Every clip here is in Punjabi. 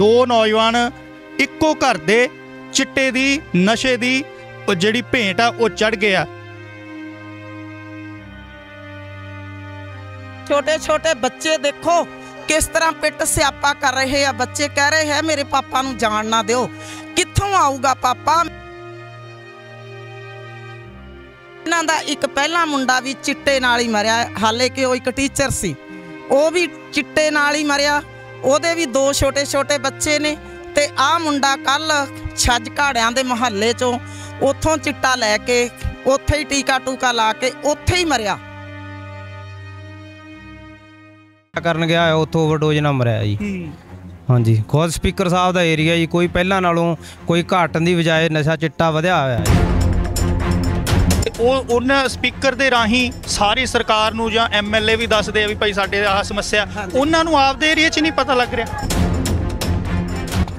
ਦੋ ਨੌਜਵਾਨ ਇੱਕੋ ਘਰ ਦੇ ਚਿੱਟੇ ਦੀ, ਨਸ਼ੇ ਦੀ ਜਿਹੜੀ ਭੇਂਟ ਆ, ਉਹ ਚੜ ਗਿਆ ਛੋਟੇ ਛੋਟੇ ਬੱਚੇ ਦੇਖੋ, ਕਿਸ ਤਰ੍ਹਾਂ ਪਿੱਟ ਸਿਆਪਾ ਕਰ ਰਹੇ ਆ। ਬੱਚੇ ਕਹਿ ਰਹੇ ਹੈ, ਮੇਰੇ ਪਾਪਾ ਨੂੰ ਜਾਣ ਨਾ ਦਿਓ। ਕਿੱਥੋਂ ਆਊਗਾ ਪਾਪਾ? ਇਹਨਾਂ ਦਾ ਇੱਕ ਪਹਿਲਾ ਮੁੰਡਾ ਵੀ ਚਿੱਟੇ ਨਾਲ ਹੀ ਮਰਿਆ। ਹਾਲੇ ਕਿ ਉਹ ਇੱਕ ਟੀਚਰ ਸੀ। ਉਹ ਵੀ ਚਿੱਟੇ ਨਾਲ ਹੀ ਮਰਿਆ। ਉਹਦੇ ਵੀ ਦੋ ਛੋਟੇ ਛੋਟੇ ਬੱਚੇ ਨੇ ਤੇ ਆਹ ਮੁੰਡਾ ਕੱਲ ਛੱਜ ਘਾੜਿਆਂ ਦੇ ਮੁਹੱਲੇ ਚੋਂ ਉੱਥੋਂ ਚਿੱਟਾ ਲੈ ਕੇ ਉੱਥੇ ਹੀ ਟੀਕਾ ਟੂਕਾ ਲਾ ਕੇ ਉੱਥੇ ਹੀ ਮਰਿਆ। ਕਰਨ ਗਿਆ ਹੈ, ਉੱਥੋਂ ਓਵਰਡੋਜ਼ ਨਾਲ ਮਰਿਆ ਜੀ। ਹਾਂਜੀ ਖੁਦ ਸਪੀਕਰ ਸਾਹਿਬ ਦਾ ਏਰੀਆ ਜੀ ਕੋਈ ਪਹਿਲਾਂ ਨਾਲੋਂ ਕੋਈ ਘਟਣ ਦੀ ਬਜਾਏ ਨਸ਼ਾ ਚਿੱਟਾ ਵਧਿਆ ਹੋਇਆ ਹੈ ਉਹ ਉਹਨਾਂ ਸਪੀਕਰ ਦੇ ਰਾਹੀਂ ਸਾਰੀ ਸਰਕਾਰ ਨੂੰ ਜਾਂ ਐਮਐਲਏ ਵੀ ਦੱਸਦੇ ਆ ਵੀ ਭਾਈ ਸਾਡੇ ਆਹ ਸਮੱਸਿਆ। ਉਹਨਾਂ ਨੂੰ ਆਪਦੇ ਏਰੀਆ 'ਚ ਨਹੀਂ ਪਤਾ ਲੱਗ ਰਿਹਾ।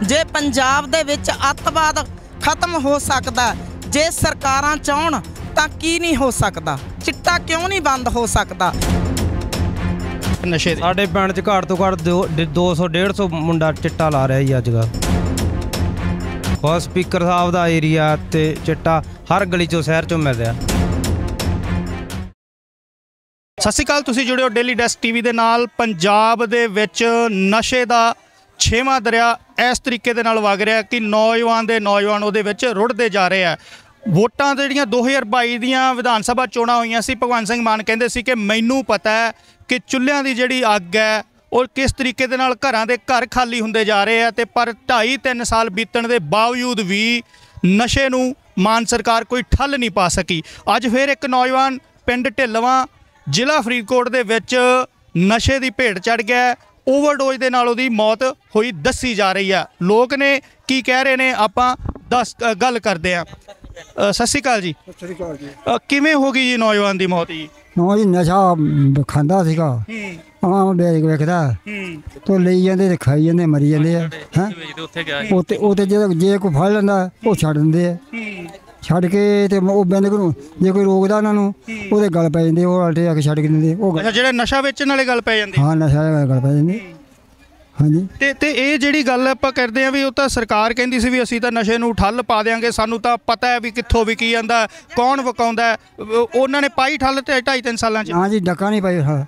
ਜੇ ਪੰਜਾਬ ਦੇ ਵਿੱਚ ਅੱਤਵਾਦ ਖਤਮ ਹੋ ਸਕਦਾ ਜੇ ਸਰਕਾਰਾਂ ਚਾਹਣ ਤਾਂ ਕੀ ਨਹੀਂ ਹੋ ਸਕਦਾ? ਚਿੱਟਾ ਕਿਉਂ ਨਹੀਂ ਬੰਦ ਹੋ ਸਕਦਾ? ਨਸ਼ੇ ਦੇ। ਸਾਡੇ ਪਿੰਡ 'ਚ ਘੱਟ ਤੋਂ ਘੱਟ 200 150 ਮੁੰਡਾ ਚਿੱਟਾ ਲਾ ਰਿਹਾ ਜੀ ਅੱਜ ਕੱਲ੍ਹ। ਖੁਦ ਸਪੀਕਰ ਸਾਹਿਬ ਦਾ ਏਰੀਆ ਤੇ ਚਿੱਟਾ ਹਰ ਗਲੀ 'ਚੋਂ, ਸ਼ਹਿਰ 'ਚੋਂ ਮਿਲ ਰਿਹਾ। ਸਤਿ ਸ਼੍ਰੀ ਅਕਾਲ, ਤੁਸੀਂ ਜੁੜਿਓ ਡੇਲੀ ਡੈਸਕ ਟੀਵੀ ਦੇ ਨਾਲ। ਪੰਜਾਬ ਦੇ ਵਿੱਚ ਨਸ਼ੇ ਦਾ ਛੇਵਾਂ ਦਰਿਆ ਇਸ ਤਰੀਕੇ ਦੇ ਨਾਲ ਵਗ ਰਿਹਾ ਕਿ ਨੌਜਵਾਨ ਦੇ ਨੌਜਵਾਨ ਉਹਦੇ ਵਿੱਚ ਰੁੜਦੇ ਜਾ ਰਹੇ ਆ। ਵੋਟਾਂ ਤੇ ਜਿਹੜੀਆਂ 2022 ਦੀਆਂ ਵਿਧਾਨ ਸਭਾ ਚੋਣਾਂ ਹੋਈਆਂ ਸੀ, ਭਗਵੰਤ ਸਿੰਘ ਮਾਨ ਕਹਿੰਦੇ ਸੀ ਕਿ ਮੈਨੂੰ ਪਤਾ ਹੈ ਕਿ ਚੁੱਲ੍ਹਿਆਂ ਦੀ ਜਿਹੜੀ ਅੱਗ ਹੈ, ਉਹ ਕਿਸ ਤਰੀਕੇ ਦੇ ਨਾਲ ਘਰਾਂ ਦੇ ਘਰ ਖਾਲੀ ਹੁੰਦੇ ਜਾ ਰਹੇ ਆ ਤੇ ਪਰ 2.5 3 ਸਾਲ ਬੀਤਣ ਦੇ ਬਾਵਜੂਦ ਵੀ ਨਸ਼ੇ ਨੂੰ ਮਾਨ ਸਰਕਾਰ ਕੋਈ ਠੱਲ ਨਹੀਂ ਪਾ ਸਕੀ। ਅੱਜ ਫਿਰ ਇੱਕ ਨੌਜਵਾਨ ਪਿੰਡ ਢਿੱਲਵਾਂ ਜ਼ਿਲ੍ਹਾ ਫਰੀਦਕੋਟ ਦੇ ਵਿੱਚ ਨਸ਼ੇ ਦੀ ਭੇਟ ਚੜ ਗਿਆ। ਓਵਰਡੋਜ਼ ਦੇ ਨਾਲ ਉਹਦੀ ਮੌਤ ਹੋਈ ਦੱਸੀ ਜਾ ਰਹੀ ਹੈ। ਲੋਕ ਨੇ ਕੀ ਕਹਿ ਰਹੇ ਨੇ ਆਪਾਂ ਦੱਸ ਗੱਲ ਕਰਦੇ ਆ ਸਤਿ ਸ਼੍ਰੀ ਅਕਾਲ ਜੀ। ਸਤਿ ਸ੍ਰੀ ਅਕਾਲ ਜੀ। ਕਿਵੇਂ ਹੋ ਗਈ ਜੀ ਨੌਜਵਾਨ ਦੀ ਮੌਤ ਜੀ? ਨੋ ਜੀ ਨਸ਼ਾ ਖਾਂਦਾ ਸੀਗਾ। ਹੂੰ। ਆਮ ਵੇਖ ਵੇਖਦਾ। ਹੂੰ। ਤੋ ਲਈ ਜਾਂਦੇ ਤੇ ਖਾਈ ਜਾਂਦੇ ਮਰੀ ਜਾਂਦੇ ਆ ਹੈ। ਉੱਤੇ ਉੱਤੇ ਜੇ ਜੇ ਕੋਈ ਫੜ ਲੈਂਦਾ ਉਹ ਛੱਡ ਦਿੰਦੇ ਆ। ਛੱਡ ਕੇ ਤੇ ਉਹ ਬੰਦੇ ਨੂੰ ਜੇ ਕੋਈ ਰੋਕਦਾ ਉਹਨਾਂ ਨੂੰ ਉਹਦੇ ਗਲ ਪੈ ਜਾਂਦੇ ਉਹ ਆਲਟੇ ਆ ਕੇ ਛੱਡ ਕੇ ਦਿੰਦੇ। ਉਹ ਅੱਛਾ ਜਿਹੜੇ ਨਸ਼ਾ ਵੇਚਣ ਵਾਲੇ ਗੱਲ ਪੈ ਜਾਂਦੀ। ਹਾਂ ਨਸ਼ਾ ਦਾ ਗਲ ਪੈ ਜਾਂਦੇ। ਹਾਂਜੀ। ਤੇ ਤੇ ਇਹ ਜਿਹੜੀ ਗੱਲ ਆਪਾਂ ਕਰਦੇ ਆ ਵੀ ਉਹ ਤਾਂ ਸਰਕਾਰ ਕਹਿੰਦੀ ਸੀ ਵੀ ਅਸੀਂ ਤਾਂ ਨਸ਼ੇ ਨੂੰ ਠੱਲ ਪਾ ਦੇਾਂਗੇ ਸਾਨੂੰ ਤਾਂ ਪਤਾ ਹੈ ਵੀ ਕਿੱਥੋਂ ਵਿਕੀ ਜਾਂਦਾ ਕੌਣ ਵਿਕਾਉਂਦਾ ਉਹਨਾਂ ਨੇ ਪਾਈ ਠੱਲ ਤੇ 2.5 3 ਸਾਲਾਂ 'ਚ? ਹਾਂ ਜੀ ਡੱਕਾ ਨਹੀਂ ਪਾਈ ਹਾਂ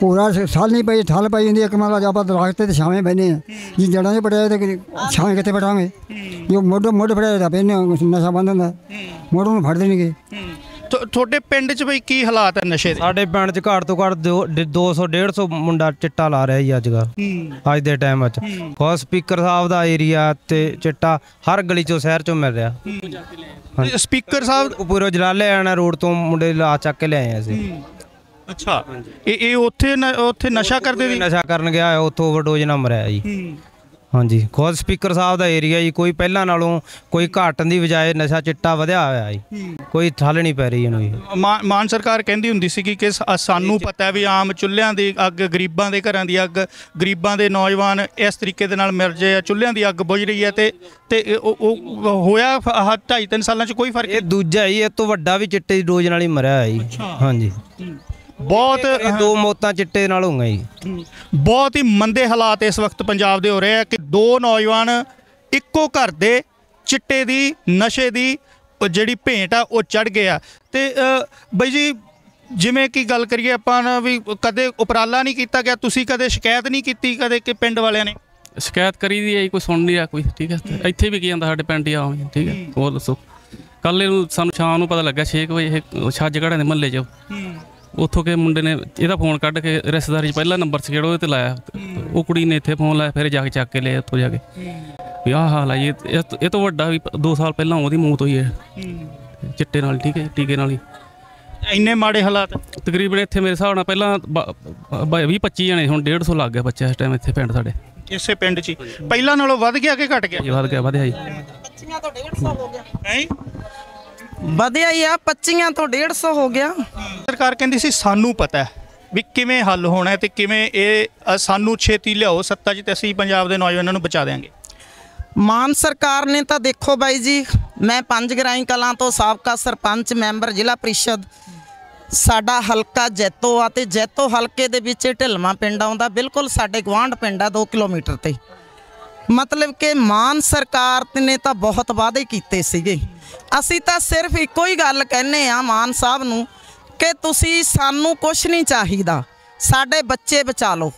ਪੂਰਾ ਸਾਲ ਨਹੀਂ ਪਈ ਠੱਲ ਪਾਈ ਹੁੰਦੀ ਇੱਕ ਮਾਲਾ ਆਪਾਂ ਦਰਖਤ ਤੇ ਛਾਵੇਂ ਬੈਨੇ ਆ ਜੀ ਜੜਾਂ 'ਚ ਪੜਿਆ ਤੇ ਕਿ- ਛਾਵੇਂ ਕਿੱਥੇ ਬੈਠਾਂਗੇ ਜੋ ਮੋਢ ਮੋਢ ਫੜਿਆ ਤਾਂ ਪੈਨੇ ਨਸ਼ਾ ਬੰਦ ਹੁੰਦਾ। ਮੋਢ ਨੂੰ ਫੜ ਦੇਣਗੇ। ਤੁਹਾਡੇ ਪਿੰਡ 'ਚ ਬਈ ਕੀ ਹਾਲਾਤ ਹੈ ਨਸ਼ੇ ਦੇ? ਸਾਡੇ ਪਿੰਡ 'ਚ ਘੱਟ ਤੋਂ ਘੱਟ 200 150 ਮੁੰਡਾ ਚਿੱਟਾ ਲਾ ਰਿਹਾ ਜੀ ਅੱਜ ਕੱਲ੍ਹ। ਅੱਜ ਦੇ ਟਾਈਮ 'ਚ ਖੁਦ ਸਪੀਕਰ ਸਾਹਿਬ ਦਾ ਏਰੀਆ ਤੇ ਚਿੱਟਾ ਹਰ ਗਲੀ 'ਚੋਂ ਸ਼ਹਿਰ 'ਚੋਂ ਮਿਲ ਰਿਹਾ। ਸਪੀਕਰ ਸਾਹਿਬ ਉਪਰੋਂ ਜਲਾਲੇ ਆਣਾ ਰੋਡ ਤੋਂ ਮੁੰਡੇ ਲਾ ਚੱਕ ਕੇ ਲਿਆਏ ਅਸੀਂ। ਅੱਛਾ। ਇਹ ਇਹ ਉੱਥੇ ਨ- ਉੱਥੇ ਨਸ਼ਾ ਕਰਦੇ ਦੀ ਨਸ਼ਾ ਕਰਨ ਗਿਆ ਉੱਥੋਂ ਓਵਰਡੋਜ਼ ਨਾਲ ਮਰਿਆ ਜੀ। ਹਾਂਜੀ। ਖੁਦ ਸਪੀਕਰ ਸਾਹਿਬ ਦਾ ਏਰੀਆ ਜੀ ਕੋਈ ਪਹਿਲਾਂ ਨਾਲੋਂ ਕੋਈ ਘਟਣ ਦੀ ਬਜਾਏ ਨਸ਼ਾ ਚਿੱਟਾ ਵਧਿਆ ਹੋਇਆ ਜੀ। ਕੋਈ ਠੱਲ ਨਹੀਂ ਪੈ ਰਹੀ ਇਹਨੂੰ ਜੀ। ਮਾਨ ਸਰਕਾਰ ਕਹਿੰਦੀ ਹੁੰਦੀ ਸੀ ਕਿ ਸਾਨੂੰ ਪਤਾ ਹੈ। ਵੀ ਆਮ ਚੁੱਲ੍ਹਿਆਂ ਦੀ ਅੱਗ ਗਰੀਬਾਂ ਦੇ ਘਰਾਂ ਦੀ ਅੱਗ ਗਰੀਬਾਂ ਦੇ ਨੌਜਵਾਨ ਇਸ ਤਰੀਕੇ ਦੇ ਨਾਲ ਮਿਲ ਜੇ ਆ ਚੁੱਲ੍ਹਿਆਂ ਦੀ ਅੱਗ ਬੁਝ ਰਹੀ ਹੈ ਤੇ ਤੇ ਉਹ ਹੋਇਆ ਆਹ ਢਾਈ ਤਿੰਨ ਸਾਲਾਂ 'ਚ ਕੋਈ ਫ਼ਰਕ ਇਹ ਦੂਜਾ ਜੀ ਇਹ ਤੋਂ ਵੱਡਾ ਵੀ ਚਿੱਟੇ ਦੀ ਡੋਜ਼ ਨਾਲ ਹੀ ਮਰਿਆ ਹੋਇਆ ਜੀ। ਹਾਂਜੀ। ਬਹੁਤ ਦੋ ਮੌਤਾਂ ਚਿੱਟੇ ਨਾਲ ਹੋਈਆਂ ਜੀ। ਬਹੁਤ ਹੀ ਮੰਦੇ ਹਾਲਾਤ ਇਸ ਵਕਤ ਪੰਜਾਬ ਦੇ ਹੋ ਰਹੇ ਆ ਕਿ ਦੋ ਨੌਜਵਾਨ ਇੱਕੋ ਘਰ ਦੇ ਚਿੱਟੇ ਦੀ ਨਸ਼ੇ ਦੀ ਜਿਹੜੀ ਭੇਂਟ ਆ ਉਹ ਚੜ ਗਿਆ ਤੇ ਬਈ ਜੀ ਜਿਵੇਂ ਕਿ ਗੱਲ ਕਰੀਏ ਆਪਾਂ ਨਾ ਵੀ ਕਦੇ ਉਪਰਾਲਾ ਨਹੀਂ ਕੀਤਾ ਗਿਆ ਤੁਸੀਂ ਕਦੇ ਸ਼ਿਕਾਇਤ ਨਹੀਂ ਕੀਤੀ ਕਦੇ ਕਿ ਪਿੰਡ ਵਾਲਿਆਂ ਨੇ? ਸ਼ਿਕਾਇਤ ਕਰੀ ਦੀ ਹੈ ਕੋਈ ਸੁਣ ਨਹੀਂ ਰਿਹਾ ਕੋਈ ਠੀਕ ਹੈ? ਇੱਥੇ ਵੀ ਕੀ ਜਾਂਦਾ ਸਾਡੇ ਪਿੰਡ ਹੀ ਆ ਠੀਕ ਹੈ? ਹੋਰ ਦੱਸੋ। ਕੱਲ ਨੂੰ ਸਾਨੂੰ ਸ਼ਾਮ ਨੂੰ ਪਤਾ ਲੱਗਾ 6 ਵਜੇ ਇਹ ਛੱਜਗੜ੍ਹਾਂ ਦੇ ਮਹੱਲੇ 'ਚ। ਉੱਥੋਂ ਕੇ ਮੁੰਡੇ ਨੇ ਇਹਦਾ ਫੋਨ ਕੱਢ ਕੇ ਰਿਸ਼ਤੇਦਾਰੀ 'ਚ ਪਹਿਲਾ ਨੰਬਰ ਸੀ ਜਿਹੜਾ ਉਹਦੇ ਤੇ ਲਾਇਆ। ਉਹ ਕੁੜੀ ਨੇ ਇੱਥੇ ਫੋਨ ਲਾਇਆ ਫਿਰ ਜਾ ਕੇ ਚੱਕ ਕੇ ਲਿਆ ਉੱਥੋਂ ਜਾ ਕੇ। ਵੀ ਆਹ ਹਾਲ ਆ ਇਹ- ਇਹ ਤੋਂ- ਵੱਡਾ ਵੀ 2 ਸਾਲ ਪਹਿਲਾਂ ਉਹਦੀ ਮੌਤ ਹੋਈ ਹੈ। ਚਿੱਟੇ ਨਾਲ ਠੀਕ ਹੈ ਟੀਕੇ ਨਾਲ ਹੀ। ਇੰਨੇ ਮਾੜੇ ਹਾਲਾਤ? ਤਕਰੀਬਨ ਇੱਥੇ ਮੇਰੇ ਹਿਸਾਬ ਨਾਲ ਪਹਿਲਾਂ 20 25 ਜਣੇ ਹੁਣ 150 ਲੱਗ ਗਿਆ ਬੱਚਾ ਇਸ ਟਾਈਮ ਇੱਥੇ ਪਿੰਡ ਸਾਡੇ। ਇਸੇ ਪਿੰਡ 'ਚ। ਪਹਿਲਾਂ ਨਾਲੋਂ ਵੱਧ ਗਿਆ ਕਿ ਘਟ ਗਿਆ? ਵੱਧ ਗਿਆ ਵਧਿਆ ਜੀ। 25 ਤੋਂ 150 ਹੋ ਗਿਆ। ਹੈ? ਵਧਿਆ ਹੀ ਆ 25 ਤੋਂ 150 ਹੋ ਗਿਆ। ਸਰਕਾਰ ਕਹਿੰਦੀ ਸੀ ਸਾਨੂੰ ਪਤਾ ਹੈ ਵੀ ਕਿਵੇਂ ਹੱਲ ਹੋਣਾ ਤੇ ਕਿਵੇਂ ਇਹ ਸਾਨੂੰ ਛੇਤੀ ਲਿਆਓ ਸੱਤਾ 'ਚ ਤੇ ਅਸੀਂ ਪੰਜਾਬ ਦੇ ਨੌਜਵਾਨਾਂ ਨੂੰ ਬਚਾ ਦੇਵਾਂਗੇ ਮਾਨ ਸਰਕਾਰ ਨੇ ਤਾਂ ਦੇਖੋ ਬਾਈ ਜੀ ਮੈਂ ਪੰਜ ਗਰਾਈ ਕਲਾਂ ਤੋਂ ਸਾਬਕਾ ਸਰਪੰਚ ਮੈਂਬਰ ਜ਼ਿਲ੍ਹਾ ਪ੍ਰੀਸ਼ਦ ਸਾਡਾ ਹਲਕਾ ਜੈਤੋ ਆ ਤੇ ਜੈਤੋ ਹਲਕੇ ਦੇ ਵਿੱਚ ਢਿਲਮਾ ਪਿੰਡ ਆਉਂਦਾ ਬਿਲਕੁਲ ਸਾਡੇ ਗਵਾਂਢ ਪਿੰਡ ਆ 2 ਕਿਲੋਮੀਟਰ ਤੇ। ਮਤਲਬ ਕਿ ਮਾਨ ਸਰਕਾਰ ਨੇ ਤਾਂ ਬਹੁਤ ਵਾਅਦੇ ਕੀਤੇ ਸੀਗੇ। ਅਸੀਂ ਤਾਂ ਸਿਰਫ ਇੱਕੋ ਹੀ ਗੱਲ ਕਹਿੰਨੇ ਆ ਮਾਨ ਸਾਹਿਬ ਨੂੰ ਕਿ ਤੁਸੀਂ ਸਾਨੂੰ ਕੁਝ ਨਹੀਂ ਚਾਹੀਦਾ। ਸਾਡੇ ਬੱਚੇ ਬਚਾ ਲਓ।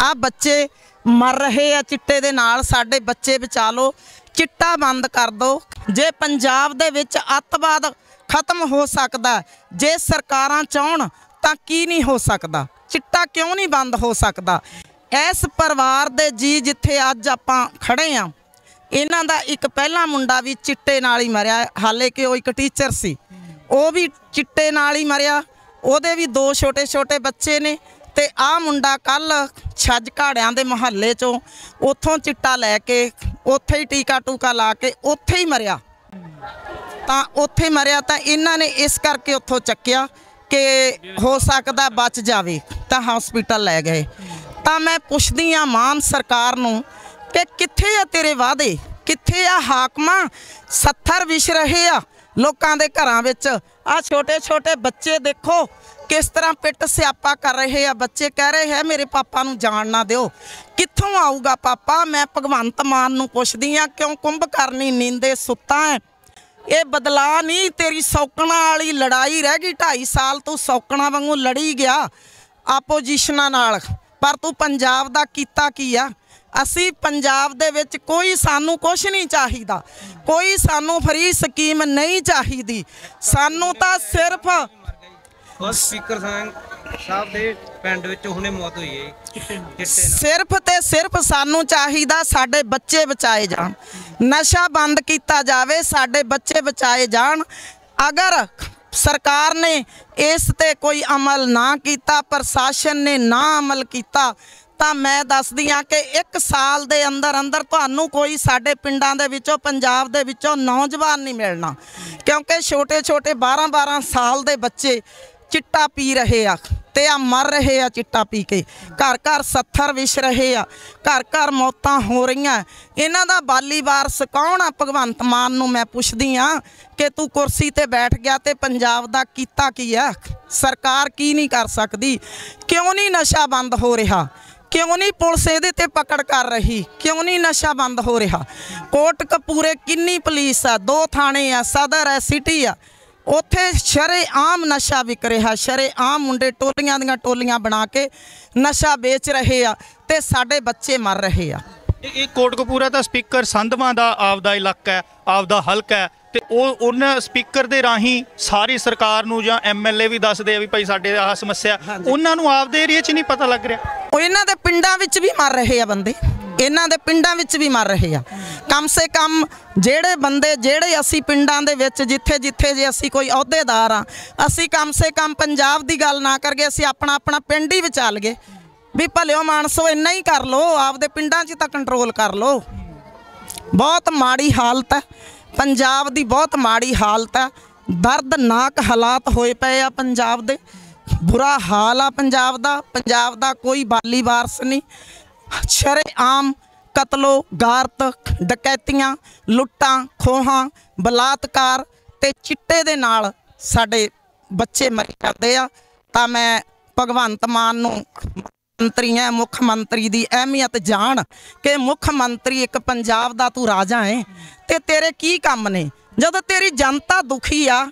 ਆ ਬੱਚੇ ਮਰ ਰਹੇ ਆ ਚਿੱਟੇ ਦੇ ਨਾਲ, ਸਾਡੇ ਬੱਚੇ ਬਚਾ ਲਓ। ਚਿੱਟਾ ਬੰਦ ਕਰ ਦਿਓ। ਜੇ ਪੰਜਾਬ ਦੇ ਵਿੱਚ ਅੱਤਵਾਦ ਖਤਮ ਹੋ ਸਕਦਾ, ਜੇ ਸਰਕਾਰਾਂ ਚਾਹਣ ਤਾਂ ਕੀ ਨਹੀਂ ਹੋ ਸਕਦਾ? ਚਿੱਟਾ ਕਿਉਂ ਨਹੀਂ ਬੰਦ ਹੋ ਸਕਦਾ? ਇਸ ਪਰਿਵਾਰ ਦੇ ਜੀ ਜਿੱਥੇ ਅੱਜ ਆਪਾਂ ਖੜੇ ਆ ਇਹਨਾਂ ਦਾ ਇੱਕ ਪਹਿਲਾ ਮੁੰਡਾ ਵੀ ਚਿੱਟੇ ਨਾਲ ਹੀ ਮਰਿਆ, ਹਾਲੇ ਕਿ ਉਹ ਇੱਕ ਟੀਚਰ ਸੀ। ਉਹ ਵੀ ਚਿੱਟੇ ਨਾਲ ਹੀ ਮਰਿਆ, ਉਹਦੇ ਵੀ ਦੋ ਛੋਟੇ ਛੋਟੇ ਬੱਚੇ ਨੇ ਤੇ ਆ ਮੁੰਡਾ ਕੱਲ ਛੱਜ ਘਾੜਿਆਂ ਦੇ ਮੁਹੱਲੇ ਚੋਂ ਉੱਥੋਂ ਚਿੱਟਾ ਲੈ ਕੇ ਉੱਥੇ ਹੀ ਟੀਕਾ ਟੂਕਾ ਲਾ ਕੇ ਉੱਥੇ ਹੀ ਮਰਿਆ। ਤਾਂ ਉੱਥੇ ਮਰਿਆ ਤਾਂ ਇਹਨਾਂ ਨੇ ਇਸ ਕਰਕੇ ਉੱਥੋਂ ਚੱਕਿਆ ਕਿ ਹੋ ਸਕਦਾ ਬਚ ਜਾਵੇ, ਤਾਂ ਹਸਪੀਟਲ ਲੈ ਗਏ। ਤਾਂ ਮੈਂ ਪੁੱਛਦੀ ਆ ਮਾਨ ਸਰਕਾਰ ਨੂੰ ਕਿ ਕਿੱਥੇ ਆ ਤੇਰੇ ਵਾਅਦੇ? ਕਿੱਥੇ ਆ ਹਾਕਮਾਂ? 70 ਵਿਛ ਰਹੇ ਆ ਲੋਕਾਂ ਦੇ ਘਰਾਂ ਵਿੱਚ। ਆ ਛੋਟੇ ਛੋਟੇ ਬੱਚੇ ਦੇਖੋ, ਕਿਸ ਤਰ੍ਹਾਂ ਪਿੱਟ ਸਿਆਪਾ ਕਰ ਰਹੇ ਆ। ਬੱਚੇ ਕਹਿ ਰਹੇ ਹੈ ਮੇਰੇ ਪਾਪਾ ਨੂੰ ਜਾਣ ਨਾ ਦਿਓ। ਕਿੱਥੋਂ ਆਊਗਾ ਪਾਪਾ? ਮੈਂ ਭਗਵੰਤ ਮਾਨ ਨੂੰ ਪੁੱਛਦੀ ਆ, ਕਿਉਂ ਕੁੰਭ ਕਰਨੀ ਨੀਂਦੇ ਸੁੱਤਾ ਹੈ ਇਹ ਬਦਲਾ ਨਹੀਂ ਤੇਰੀ ਸੌਕਣਾ ਵਾਲੀ ਲੜਾਈ ਰਹਿ ਗਈ। 2.5 ਸਾਲ ਤੂੰ ਸੌਕਣਾ ਵਾਂਗੂ ਲੜੀ ਗਿਆ ਆਪੋਜੀਸ਼ਨਾਂ ਨਾਲ। ਪਰ ਤੂੰ ਪੰਜਾਬ ਦਾ ਕੀਤਾ ਕੀ ਆ? ਅਸੀਂ ਪੰਜਾਬ ਦੇ ਵਿੱਚ ਕੋਈ ਸਾਨੂੰ ਕੁਝ ਨਹੀਂ ਚਾਹੀਦਾ। ਕੋਈ ਸਾਨੂੰ ਫਰੀ ਸਕੀਮ ਨਹੀਂ ਚਾਹੀਦੀ। ਸਾਨੂੰ ਤਾਂ ਸਿਰਫ ਸਪੀਕਰ ਸਾਹਿਬ ਦੇ ਪਿੰਡ ਵਿੱਚ ਹੁਣੇ ਮੌਤ ਹੋਈ ਹੈ ਸਿਰਫ ਤੇ ਸਿਰਫ ਸਾਨੂੰ ਚਾਹੀਦਾ ਸਾਡੇ ਬੱਚੇ ਬਚਾਏ ਜਾਣ। ਨਸ਼ਾ ਬੰਦ ਕੀਤਾ ਜਾਵੇ ਸਾਡੇ ਬੱਚੇ ਬਚਾਏ ਜਾਣ। ਅਗਰ ਸਰਕਾਰ ਨੇ ਇਸ ਤੇ ਕੋਈ ਅਮਲ ਨਾ ਕੀਤਾ ਪ੍ਰਸ਼ਾਸਨ ਨੇ ਨਾ ਅਮਲ ਕੀਤਾ ਤਾਂ ਮੈਂ ਦੱਸਦੀ ਆ ਕਿ 1 ਸਾਲ ਦੇ ਅੰਦਰ ਅੰਦਰ ਤੁਹਾਨੂੰ ਕੋਈ ਸਾਡੇ ਪਿੰਡਾਂ ਦੇ ਵਿੱਚੋਂ, ਪੰਜਾਬ ਦੇ ਵਿੱਚੋਂ ਨੌਜਵਾਨ ਨਹੀਂ ਮਿਲਣਾ। ਕਿਉਂਕਿ ਛੋਟੇ ਛੋਟੇ 12 12 ਸਾਲ ਦੇ ਬੱਚੇ ਚਿੱਟਾ ਪੀ ਰਹੇ ਆ ਤੇ ਆ ਮਰ ਰਹੇ ਆ ਚਿੱਟਾ ਪੀ ਕੇ। ਘਰ ਘਰ 70 ਵਿਛ ਰਹੇ ਆ, ਘਰ ਘਰ ਮੌਤਾਂ ਹੋ ਰਹੀਆਂ। ਇਹਨਾਂ ਦਾ ਬਾਲੀ ਵਾਰਸ ਕੌਣ ਆ? ਭਗਵੰਤ ਮਾਨ ਨੂੰ ਮੈਂ ਪੁੱਛਦੀ ਆ ਕਿ ਤੂੰ ਕੁਰਸੀ ਤੇ ਬੈਠ ਗਿਆ ਤੇ ਪੰਜਾਬ ਦਾ ਕੀਤਾ ਕੀ ਆ? ਸਰਕਾਰ ਕੀ ਨਹੀਂ ਕਰ ਸਕਦੀ? ਕਿਉਂ ਨਹੀਂ ਨਸ਼ਾ ਬੰਦ ਹੋ ਰਿਹਾ? ਕਿਉਂ ਨਹੀਂ ਪੁਲਿਸ ਇਹਦੇ ਤੇ ਪਕੜ ਕਰ ਰਹੀ? ਕਿਉਂ ਨਹੀਂ ਨਸ਼ਾ ਬੰਦ ਹੋ ਰਿਹਾ? ਕੋਟ ਕਪੂਰੇ ਕਿੰਨੀ ਪੁਲਿਸ ਆ? ਦੋ ਥਾਣੇ ਆ, ਸਦਰ ਹੈ ਸਿਟੀ ਆ। ਉੱਥੇ ਸ਼ਰੇ ਆਮ ਨਸ਼ਾ ਵਿਕ ਰਿਹਾ। ਸ਼ਰੇ ਆਮ ਮੁੰਡੇ ਟੋਲੀਆਂ ਦੀਆਂ ਟੋਲੀਆਂ ਬਣਾ ਕੇ ਨਸ਼ਾ ਵੇਚ ਰਹੇ ਆ ਤੇ ਸਾਡੇ ਬੱਚੇ ਮਰ ਰਹੇ ਆ। ਇਹ ਇਹ ਕੋਟਕਪੂਰਾ ਦਾ ਸਪੀਕਰ ਸੰਧਵਾਂ ਦਾ ਆਪਦਾ ਇਲਾਕਾ ਹੈ, ਆਪਦਾ ਹਲਕਾ ਹੈ। ਤੇ ਉਹ ਉਹਨਾਂ ਸਪੀਕਰ ਦੇ ਰਾਹੀਂ ਸਾਰੀ ਸਰਕਾਰ ਨੂੰ ਜਾਂ ਐਮਐਲਏ ਵੀ ਦੱਸਦੇ ਆ ਵੀ ਭਾਈ ਸਾਡੇ ਆਹ ਸਮੱਸਿਆ ਉਹਨਾਂ ਨੂੰ ਆਪਦੇ ਏਰੀਆ 'ਚ ਨਹੀਂ ਪਤਾ ਲੱਗ ਰਿਹਾ। ਉਹ ਇਹਨਾਂ ਦੇ ਪਿੰਡਾਂ ਵਿੱਚ ਵੀ ਮਰ ਰਹੇ ਆ ਬੰਦੇ। ਇਹਨਾਂ ਦੇ ਪਿੰਡਾਂ ਵਿੱਚ ਵੀ ਮਰ ਰਹੇ ਆ। ਕਮ ਸੇ ਕਮ ਜਿਹੜੇ ਬੰਦੇ ਜਿਹੜੇ ਅਸੀਂ ਪਿੰਡਾਂ ਦੇ ਵਿੱਚ ਜਿੱਥੇ ਜਿੱਥੇ ਜੇ ਅਸੀਂ ਕੋਈ ਅਹੁਦੇਦਾਰ ਆ ਅਸੀਂ ਕਮ ਸੇ ਕਮ ਪੰਜਾਬ ਦੀ ਗੱਲ ਨਾ ਕਰਗੇ ਅਸੀਂ ਆਪਣਾ ਆਪਣਾ ਪਿੰਡ ਹੀ ਵਿਚਾਲ ਗਏ। ਵੀ ਭਲਿਓ ਮਾਨਸੋ ਇੰਨਾ ਹੀ ਕਰ ਲੋ ਆਪਦੇ ਪਿੰਡਾਂ 'ਚ ਤਾਂ ਕੰਟਰੋਲ ਕਰ ਲੋ ਬਹੁਤ ਮਾੜੀ ਹਾਲਤ ਹੈ ਪੰਜਾਬ ਦੀ ਬਹੁਤ ਮਾੜੀ ਹਾਲਤ ਹੈ। ਦਰਦਨਾਕ ਹਾਲਾਤ ਹੋਏ ਪਏ ਆ ਪੰਜਾਬ ਦੇ। ਬੁਰਾ ਹਾਲ ਆ ਪੰਜਾਬ ਦਾ। ਪੰਜਾਬ ਦਾ ਕੋਈ ਬਾਲੀ ਵਾਰਸ ਨਹੀਂ। ਸ਼ਰੇਆਮ ਕਤਲੋ, ਗਾਰਤ, ਡਕੈਤੀਆਂ, ਲੁੱਟਾਂ, ਖੋਹਾਂ, ਬਲਾਤਕਾਰ ਤੇ ਚਿੱਟੇ ਦੇ ਨਾਲ ਸਾਡੇ ਬੱਚੇ ਮਰ ਜਾਂਦੇ ਆ। ਤਾਂ ਮੈਂ ਭਗਵੰਤ ਮਾਨ ਨੂੰ ਮੰਤਰੀ ਹੈ ਮੁੱਖ ਮੰਤਰੀ ਦੀ ਅਹਿਮੀਅਤ ਜਾਣ ਕਿ ਮੁੱਖ ਮੰਤਰੀ ਇੱਕ ਪੰਜਾਬ ਦਾ ਤੂੰ ਰਾਜਾ ਹੈ ਤੇ ਤੇਰੇ ਕੀ ਕੰਮ ਨੇ? ਜਦੋਂ ਤੇਰੀ ਜਨਤਾ ਦੁਖੀ ਆ,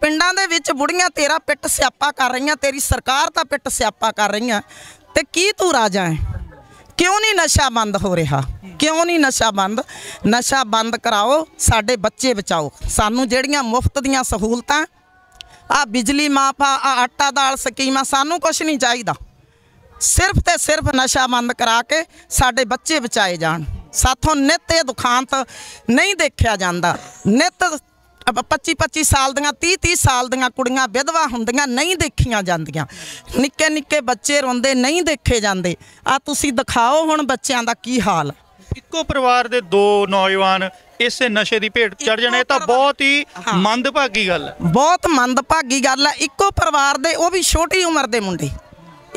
ਪਿੰਡਾਂ ਦੇ ਵਿੱਚ ਬੁੜੀਆਂ ਤੇਰਾ ਪਿੱਟ ਸਿਆਪਾ ਕਰ ਰਹੀਆਂ, ਤੇਰੀ ਸਰਕਾਰ ਤਾਂ ਪਿੱਟ ਸਿਆਪਾ ਕਰ ਰਹੀਆਂ, ਤੇ ਕੀ ਤੂੰ ਰਾਜਾ ਹੈ? ਕਿਉਂ ਨਹੀਂ ਨਸ਼ਾ ਬੰਦ ਹੋ ਰਿਹਾ? ਕਿਉਂ ਨਹੀਂ ਨਸ਼ਾ ਬੰਦ? ਨਸ਼ਾ ਬੰਦ ਕਰਾਓ, ਸਾਡੇ ਬੱਚੇ ਬਚਾਓ। ਸਾਨੂੰ ਜਿਹੜੀਆਂ ਮੁਫਤ ਦੀਆਂ ਸਹੂਲਤਾਂ ਆ ਬਿਜਲੀ ਮਾਫਾ ਆ, ਆਹ ਆਟਾ ਦਾਲ ਸਕੀਮਾਂ, ਸਾਨੂੰ ਕੁਝ ਨਹੀਂ ਚਾਹੀਦਾ। ਸਿਰਫ ਤੇ ਸਿਰਫ ਨਸ਼ਾ ਬੰਦ ਕਰਾ ਕੇ ਸਾਡੇ ਬੱਚੇ ਬਚਾਏ ਜਾਣ। ਸਾਥੋਂ ਨਿੱਤ ਇਹ ਦੁਖਾਂਤ ਨਹੀਂ ਦੇਖਿਆ ਜਾਂਦਾ। ਨਿੱਤ 25 25 ਸਾਲ ਦੀਆਂ 30 30 ਸਾਲ ਦੀਆਂ ਕੁੜੀਆਂ ਵਿਧਵਾ ਹੁੰਦੀਆਂ ਨਹੀਂ ਦੇਖੀਆਂ ਜਾਂਦੀਆਂ। ਨਿੱਕੇ ਨਿੱਕੇ ਬੱਚੇ ਰੋਂਦੇ ਨਹੀਂ ਦੇਖੇ ਜਾਂਦੇ। ਆ ਤੁਸੀਂ ਦਿਖਾਓ ਹੁਣ ਬੱਚਿਆਂ ਦਾ ਕੀ ਹਾਲ। ਇੱਕੋ ਪਰਿਵਾਰ ਦੇ ਦੋ ਨੌਜਵਾਨ ਇਸੇ ਨਸ਼ੇ ਦੀ ਭੇਟ ਚੜ ਜਾਣੇ ਇਹ ਤਾਂ ਬਹੁਤ ਹੀ। ਮੰਦਭਾਗੀ ਗੱਲ ਹੈ। ਬਹੁਤ ਮੰਦਭਾਗੀ ਗੱਲ ਹੈ। ਇੱਕੋ ਪਰਿਵਾਰ ਦੇ ਉਹ ਵੀ ਛੋਟੀ ਉਮਰ ਦੇ ਮੁੰਡੇ।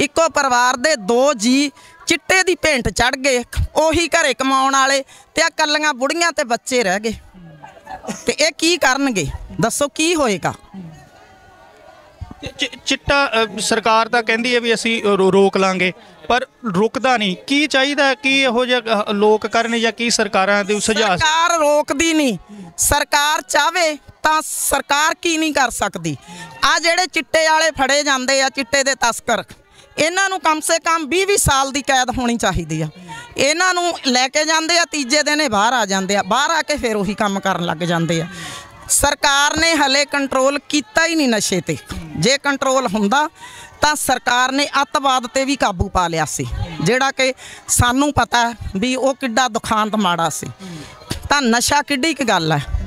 ਇੱਕੋ ਪਰਿਵਾਰ ਦੇ ਦੋ ਜੀ ਚਿੱਟੇ ਦੀ ਭੇਂਟ ਚੜ ਗਏ ਉਹੀ ਘਰੇ ਕਮਾਉਣ ਵਾਲੇ ਤੇ ਆ ਕੱਲੀਆਂ ਬੁੜੀਆਂ ਤੇ ਬੱਚੇ ਰਹਿ ਗਏ। ਤੇ ਇਹ ਕੀ ਕਰਨਗੇ? ਦੱਸੋ ਕੀ ਹੋਏਗਾ? ਚਿੱਟਾ ਸਰਕਾਰ ਤਾਂ ਕਹਿੰਦੀ ਹੈ ਵੀ ਅਸੀਂ ਰੋਕ ਲਾਂਗੇ ਪਰ ਰੁਕਦਾ ਨਹੀਂ। ਕੀ ਚਾਹੀਦਾ ਕੀ ਇਹੋ ਜਿਹਾ ਲੋਕ ਕਰਨ ਜਾਂ ਕੀ ਸਰਕਾਰਾਂ ਦੇ ਸੁਝਾਅ? ਸਰਕਾਰ ਰੋਕਦੀ ਨਹੀਂ। ਸਰਕਾਰ ਚਾਵੇ ਤਾਂ ਸਰਕਾਰ ਕੀ ਨਹੀਂ ਕਰ ਸਕਦੀ। ਆ ਜਿਹੜੇ ਚਿੱਟੇ ਵਾਲੇ ਫੜੇ ਜਾਂਦੇ ਆ ਚਿੱਟੇ ਦੇ ਤਸਕਰ। ਇਹਨਾਂ ਨੂੰ ਕਮ ਸੇ ਕਮ 20 20 ਸਾਲ ਦੀ ਕੈਦ ਹੋਣੀ ਚਾਹੀਦੀ ਆ। ਇਹਨਾਂ ਨੂੰ ਲੈ ਕੇ ਜਾਂਦੇ ਆ, ਤੀਜੇ ਦਿਨ ਇਹ ਬਾਹਰ ਆ ਜਾਂਦੇ ਆ। ਬਾਹਰ ਆ ਕੇ ਫਿਰ ਉਹੀ ਕੰਮ ਕਰਨ ਲੱਗ ਜਾਂਦੇ ਆ। ਸਰਕਾਰ ਨੇ ਹਲੇ ਕੰਟਰੋਲ ਕੀਤਾ ਹੀ ਨਹੀਂ ਨਸ਼ੇ ਤੇ। ਜੇ ਕੰਟਰੋਲ ਹੁੰਦਾ, ਤਾਂ ਸਰਕਾਰ ਨੇ ਅੱਤਵਾਦ ਤੇ ਵੀ ਕਾਬੂ ਪਾ ਲਿਆ ਸੀ। ਜਿਹੜਾ ਕਿ ਸਾਨੂੰ ਪਤਾ ਵੀ ਉਹ ਕਿੱਡਾ ਦੁਖਾਂਤ ਮਾੜਾ ਸੀ। ਤਾਂ ਨਸ਼ਾ ਕਿੱਡੀ ਕੁ ਗੱਲ ਹੈ।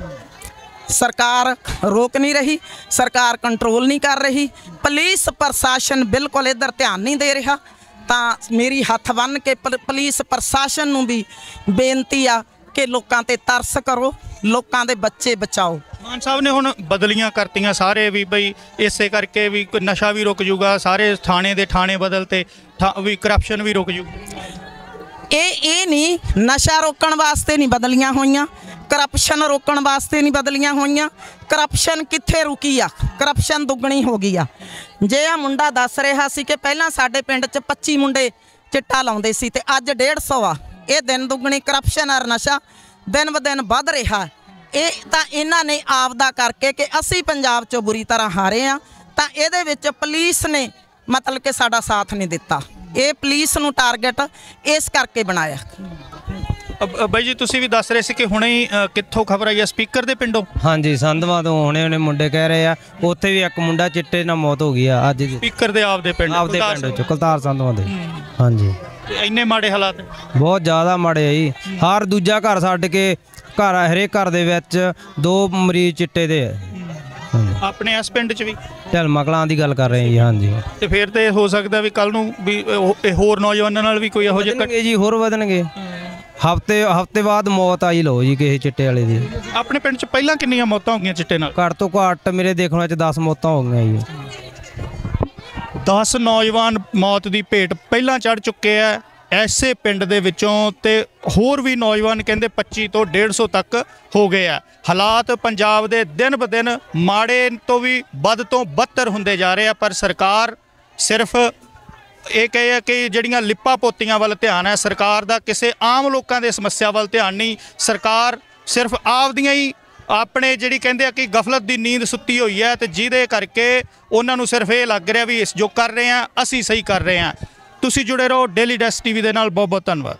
ਸਰਕਾਰ ਰੋਕ ਨਹੀਂ ਰਹੀ ਸਰਕਾਰ ਕੰਟਰੋਲ ਨਹੀਂ ਕਰ ਰਹੀ ਪੁਲਿਸ ਪ੍ਰਸ਼ਾਸਨ ਬਿਲਕੁਲ ਇੱਧਰ ਧਿਆਨ ਨਹੀਂ ਦੇ ਰਿਹਾ। ਤਾਂ ਮੇਰੀ ਹੱਥ ਬੰਨ ਕੇ ਪੁਲ- ਪੁਲਿਸ ਪ੍ਰਸ਼ਾਸਨ ਨੂੰ ਵੀ ਬੇਨਤੀ ਆ ਕਿ ਲੋਕਾਂ ਤੇ ਤਰਸ ਕਰੋ ਲੋਕਾਂ ਦੇ ਬੱਚੇ ਬਚਾਓ। ਮਾਨ ਸਾਹਿਬ ਨੇ ਹੁਣ ਬਦਲੀਆਂ ਕਰਤੀਆਂ ਸਾਰੇ ਵੀ ਬਈ ਇਸੇ ਕਰਕੇ ਵੀ ਕੋਈ ਨਸ਼ਾ ਵੀ ਰੁਕ ਜੂਗਾ ਸਾਰੇ ਥਾਣੇ ਦੇ ਥਾਣੇ ਬਦਲਤੇ ਥਾ- ਵੀ ਕਰਪਸ਼ਨ ਵੀ ਰੁਕ ਜੂ। ਇਹ ਇਹ ਨਹੀਂ ਨਸ਼ਾ ਰੋਕਣ ਵਾਸਤੇ ਨਹੀਂ ਬਦਲੀਆਂ ਹੋਈਆਂ। ਕਰਪਸ਼ਨ ਰੋਕਣ ਵਾਸਤੇ ਨਹੀਂ ਬਦਲੀਆਂ ਹੋਈਆਂ। ਕਰਪਸ਼ਨ ਕਿੱਥੇ ਰੁਕੀ ਆ? ਕਰਪਸ਼ਨ ਦੁੱਗਣੀ ਹੋ ਗਈ ਆ। ਜੇ ਆ ਮੁੰਡਾ ਦੱਸ ਰਿਹਾ ਸੀ ਕਿ ਪਹਿਲਾਂ ਸਾਡੇ ਪਿੰਡ 'ਚ 25 ਮੁੰਡੇ ਚਿੱਟਾ ਲਾਉਂਦੇ ਸੀ ਤੇ ਅੱਜ 150 ਆ। ਇਹ ਦਿਨ ਦੁੱਗਣੀ ਕਰਪਸ਼ਨ ਔਰ ਨਸ਼ਾ ਦਿਨ ਬ ਦਿਨ ਵੱਧ ਰਿਹਾ। ਇਹ ਤਾਂ ਇਹਨਾਂ ਨੇ ਆਪਦਾ ਕਰਕੇ ਕਿ ਅਸੀਂ ਪੰਜਾਬ 'ਚੋਂ ਬੁਰੀ ਤਰ੍ਹਾਂ ਹਾਰੇ ਆ, ਤਾਂ ਇਹਦੇ ਵਿੱਚ ਪੁਲਿਸ ਨੇ ਮਤਲਬ ਕਿ ਸਾਡਾ ਸਾਥ ਨਹੀਂ ਦਿੱਤਾ। ਇਹ ਪੁਲਿਸ ਨੂੰ ਟਾਰਗੇਟ ਇਸ ਕਰਕੇ ਬਣਾਇਆ। ਅ- ਅ, ਬਾਈ ਜੀ ਤੁਸੀਂ ਵੀ ਦੱਸ ਰਹੇ ਸੀ ਕਿ ਹੁਣੇ ਹੀ ਅ, ਕਿੱਥੋਂ ਖਬਰ ਆਈ ਹੈ ਸਪੀਕਰ ਦੇ ਪਿੰਡੋਂ? ਹਾਂਜੀ ਸੰਧਵਾ ਤੋਂ ਹੁਣੇ ਹੁਣੇ ਮੁੰਡੇ ਕਹਿ ਰਹੇ ਆ ਉੱਥੇ ਵੀ ਇੱਕ ਮੁੰਡਾ ਚਿੱਟੇ ਨਾਲ ਮੌਤ ਹੋ ਗਈ ਆ ਅੱਜ ਦੀ ਸਪੀਕਰ ਦੇ ਆਪਦੇ ਪਿੰਡ ਆਪਦੇ ਗੁਰਦਾਸ ਪਿੰਡ ਚ ਕੁਲਤਾਰ ਸੰਧਵਾ ਦੇ। ਹਾਂਜੀ। ਤੇ ਇੰਨੇ ਮਾੜੇ ਹਾਲਾਤ ਬਹੁਤ ਜ਼ਿਆਦਾ ਮਾੜੇ ਆ ਜੀ। ਹਰ ਦੂਜਾ ਘਰ ਛੱਡ ਕੇ ਘਰ ਹਰੇਕ ਘਰ ਦੇ ਵਿੱਚ ਦੋ ਮਰੀਜ਼ ਚਿੱਟੇ ਦੇ ਆ। ਹਾਂਜੀ। ਆਪਣੇ ਇਸ ਪਿੰਡ 'ਚ ਵੀ? ਢਲਮਾ ਕਲਾਂ ਦੀ ਗੱਲ ਕਰ ਰਹੇ ਹਾਂ ਜੀ ਹਾਂਜੀ। ਤੇ ਫਿਰ ਤੇ ਹੋ ਸਕਦਾ ਵੀ ਕੱਲ ਨੂੰ ਵੀ ਇਹ ਹੋਰ ਨੌਜਵਾਨਾਂ ਨਾਲ ਵੀ ਕੋਈ ਇਹੋ ਜਿਹਾ ਘਟ- ਵਧਣਗੇ ਜੀ ਹੋਰ ਵਧਣਗੇ। ਹਫ਼ਤੇ ਹਫ਼ਤੇ ਬਾਅਦ ਮੌਤ ਆਈ ਲਓ ਜੀ ਕਿਸੇ ਚਿੱਟੇ ਵਾਲੇ ਦੀ। ਆਪਣੇ ਪਿੰਡ 'ਚ ਪਹਿਲਾਂ ਕਿੰਨੀਆਂ ਮੌਤਾਂ ਹੋ ਗਈਆਂ ਚਿੱਟੇ ਨਾਲ? ਘੱਟ ਤੋਂ ਘੱਟ ਮੇਰੇ ਦੇਖਣ ਵਿੱਚ 10 ਮੌਤਾਂ ਹੋ ਗਈਆਂ ਜੀ। 10 ਨੌਜਵਾਨ ਮੌਤ ਦੀ ਭੇਟ ਪਹਿਲਾਂ ਚੜ ਚੁੱਕੇ ਆ ਐਸੇ ਪਿੰਡ ਦੇ ਵਿੱਚੋਂ ਤੇ ਹੋਰ ਵੀ ਨੌਜਵਾਨ ਕਹਿੰਦੇ 25 ਤੋਂ 150 ਤੱਕ ਹੋ ਗਏ ਆ। ਹਾਲਾਤ ਪੰਜਾਬ ਦੇ ਦਿਨ ਬ ਦਿਨ ਮਾੜੇ ਤੋਂ ਵੀ ਵੱਧ ਤੋਂ ਬੱਤਰ ਹੁੰਦੇ ਜਾ ਰਹੇ ਆ ਪਰ ਸਰਕਾਰ ਸਿਰਫ ਇਹ ਕਹੇ ਆ ਕਿ ਜਿਹੜੀਆਂ ਲਿਪਾ ਪੋਤੀਆਂ ਵੱਲ ਧਿਆਨ ਹੈ, ਸਰਕਾਰ ਦਾ ਕਿਸੇ ਆਮ ਲੋਕਾਂ ਦੇ ਸਮੱਸਿਆ ਵੱਲ ਧਿਆਨ ਨਹੀਂ। ਸਰਕਾਰ ਸਿਰਫ ਆਪਦੀਆਂ ਹੀ ਆਪਣੇ ਜਿਹੜੀ ਕਹਿੰਦੇ ਆ ਕਿ ਗਫਲਤ ਦੀ ਨੀਂਦ ਸੁੱਤੀ ਹੋਈ ਹੈ ਤੇ ਜਿਹਦੇ ਕਰਕੇ ਉਹਨਾਂ ਨੂੰ ਸਿਰਫ ਇਹ ਲੱਗ ਰਿਹਾ ਵੀ ਇਸ ਜੋ ਕਰ ਰਹੇ ਆ, ਅਸੀਂ ਸਹੀ ਕਰ ਰਹੇ ਆ। ਤੁਸੀਂ ਜੁੜੇ ਰਹੋ ਡੇਲੀ ਡੈਸ ਟੀਵੀ ਦੇ ਨਾਲ। ਬਹੁਤ ਬਹੁਤ ਧੰਨਵਾਦ।